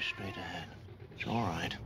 straight ahead. It's all right.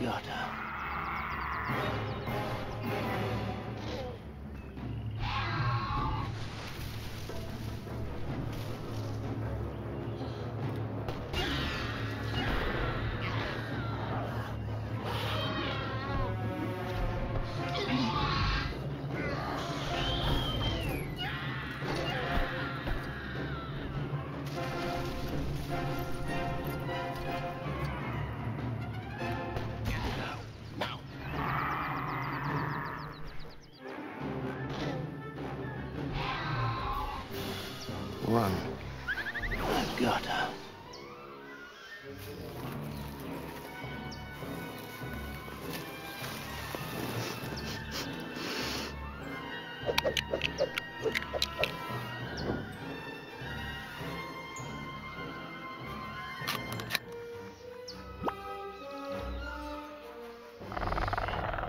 Run. Her.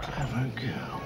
Clever girl.